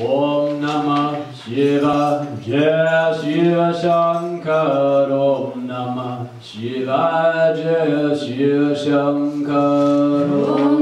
ॐ नमः शिवा जय शिवशङ्कर ॐ नमः शिवाय जय Shiv Shankar. शङ्क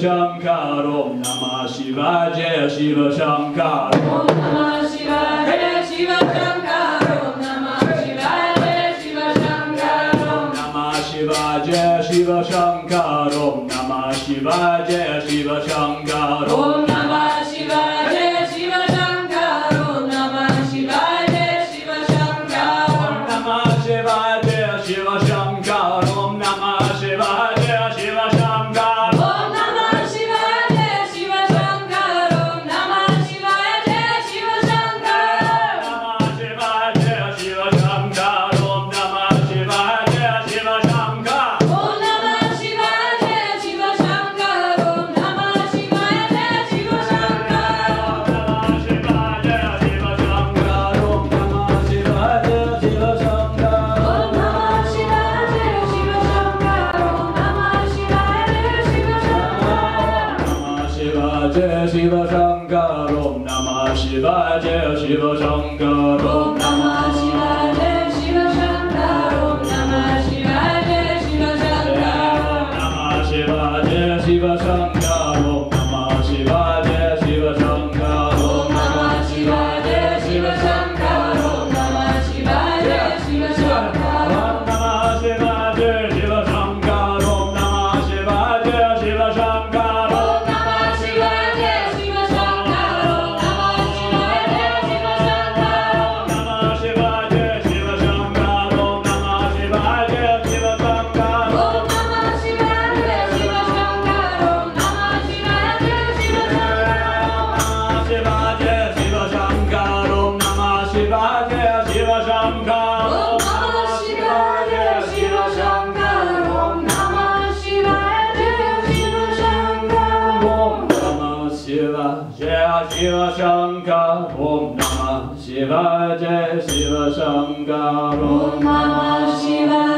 Shankar, Om Namah Shivaya, Jaya Shiva Shankar. Om Namah Shivaya, Jaya Namah Shivaya, Shiva Shankar. Om Namah Shivaya, Shiva Shankar. Om Namah Shivaya, जय शिव शङ्का ॐ शिवा जय शिव शङ्का ओ